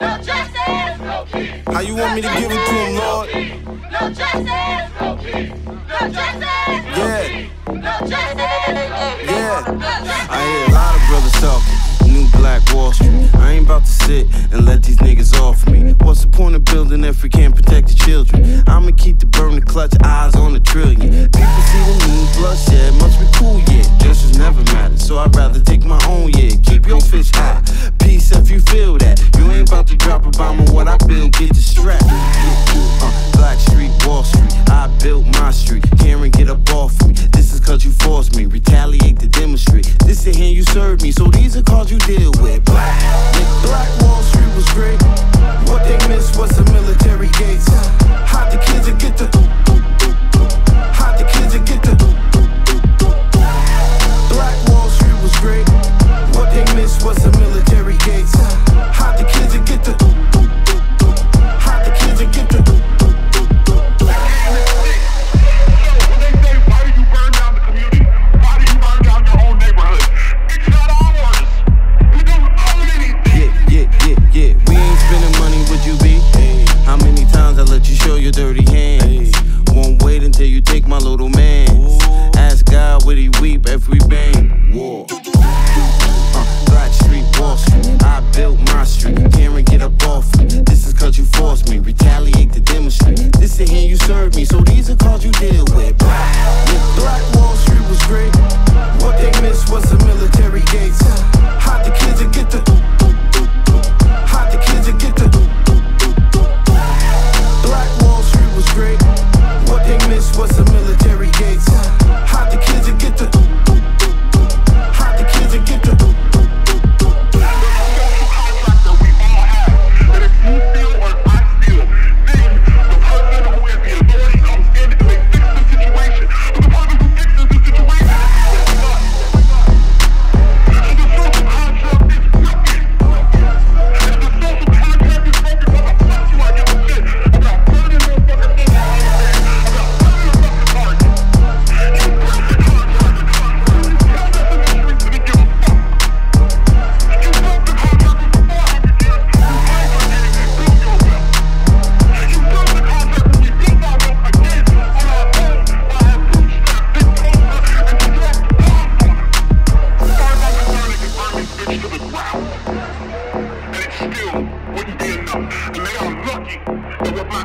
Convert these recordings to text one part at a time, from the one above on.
No justice, no peace. How you want me to give it to him, Lord? No justice, no peace. No justice, no yeah. No justice, yeah. I hear a lot of brothers talking. New Black Wall Street. I ain't about to sit and let these niggas off me. What's the point of building if we can't protect the children? I'ma keep the burn, the clutch, eyes on the trillion. People see the moon, bloodshed, must be cool, yeah. Justice never matter, so I'd rather take my own, yeah. Keep your fish high. Obama, what I build, get the strap. Uh, Black Street, Wall Street, I built my street. Karen, get up off me. This is cause you forced me. Retaliate to demonstrate. This is hand you served me, so these are calls you deal with. Black, Nick Black. sit here, you serve me. So these are calls you deal with. Bye.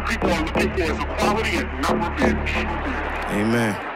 people are looking for is equality and. Amen.